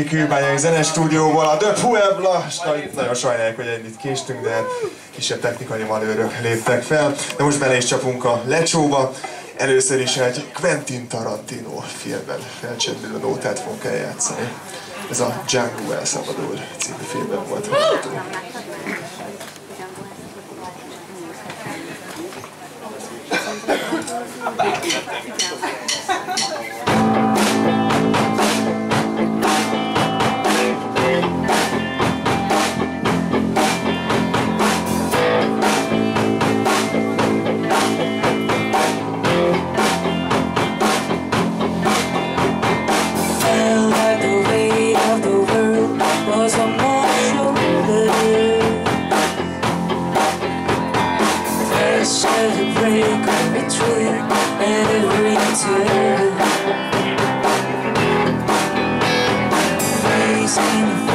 Kőbányai zenestúdióból, a Döphu és Nagyon sajnáljuk, hogy ennyit késtünk, de kisebb technikai manőrök léptek fel. De most bele is csapunk a lecsóba. Először is egy Quentin Tarantino filmben felcsendülő nótát fogunk eljátszani. Ez a Django El című filmben volt. Hallható. every break, and every turn. Facing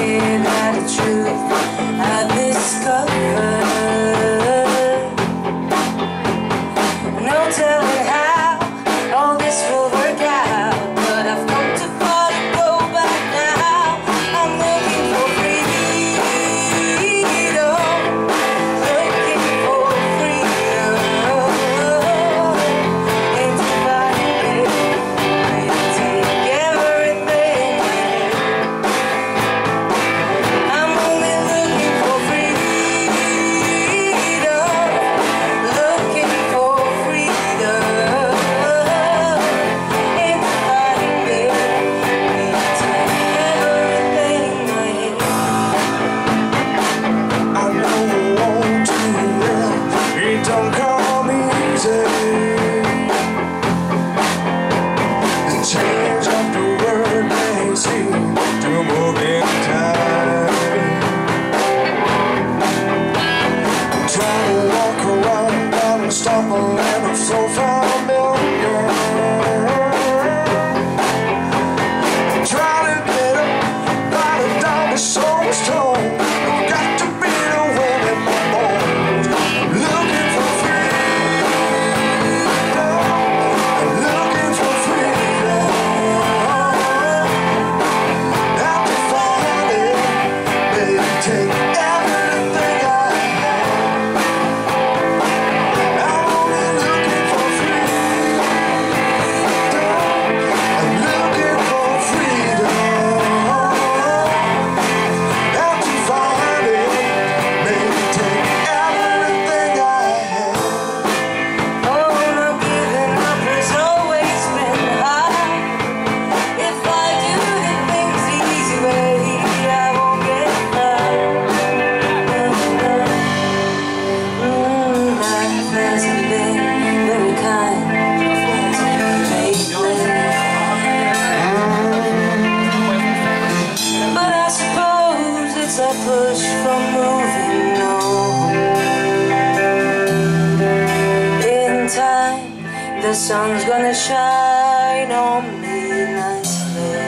sun's gonna shine on me nicely.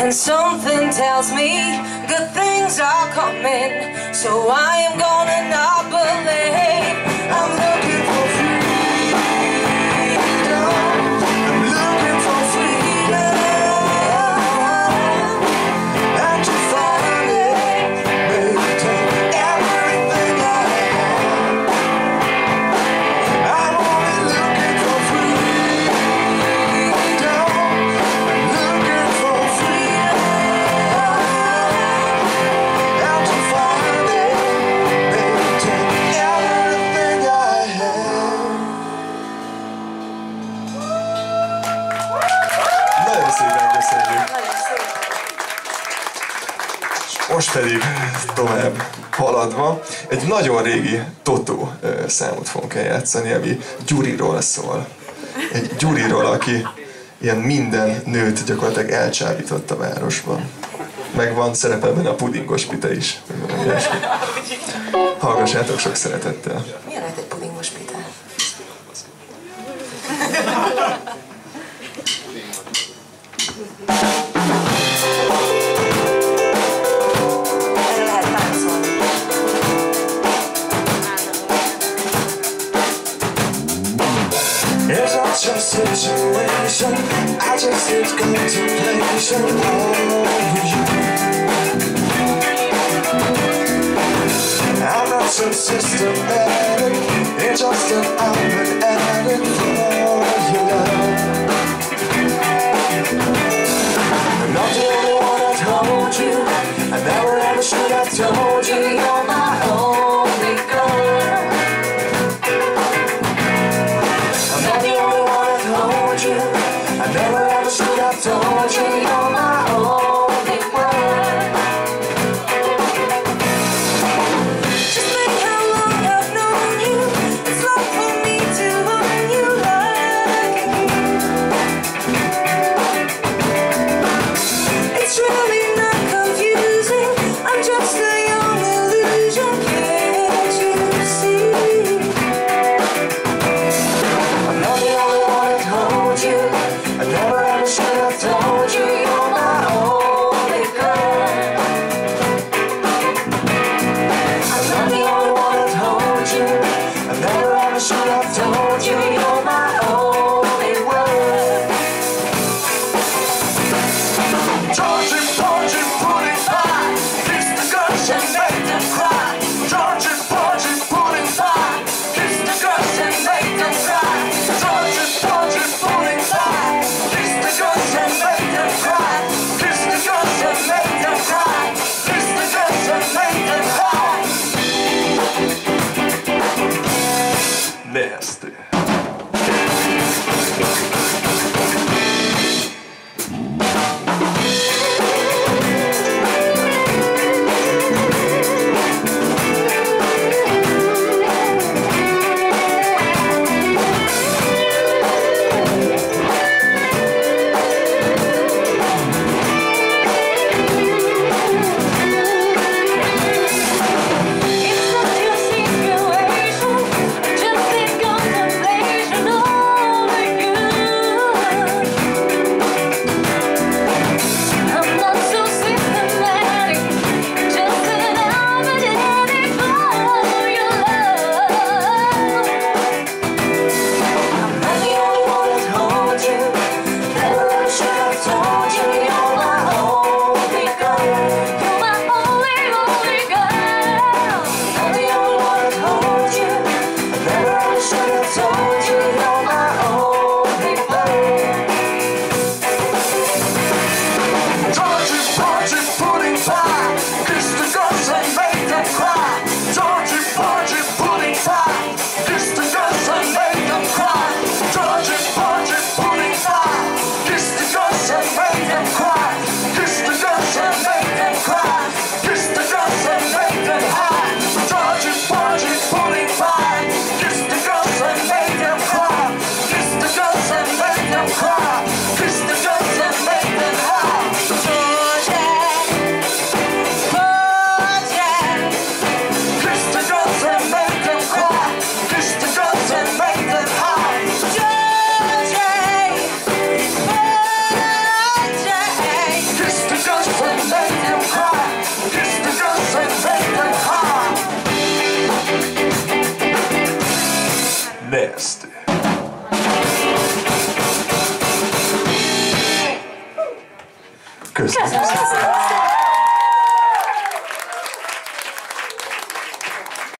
And something tells me good things are coming So I am going Most pedig tovább haladva, egy nagyon régi Totó számot fogunk eljátszani, ami Gyuriról szól. Egy Gyuriról, aki ilyen minden nőt gyakorlatilag elcsábított a városban. Meg van szerepe benne a pudingos pite is. Hallgassátok sok szeretettel. It's contemplation over you I'm not so systematic. It's just an I'm an addict for your love Not the only one that holds you. nasty. 吓死了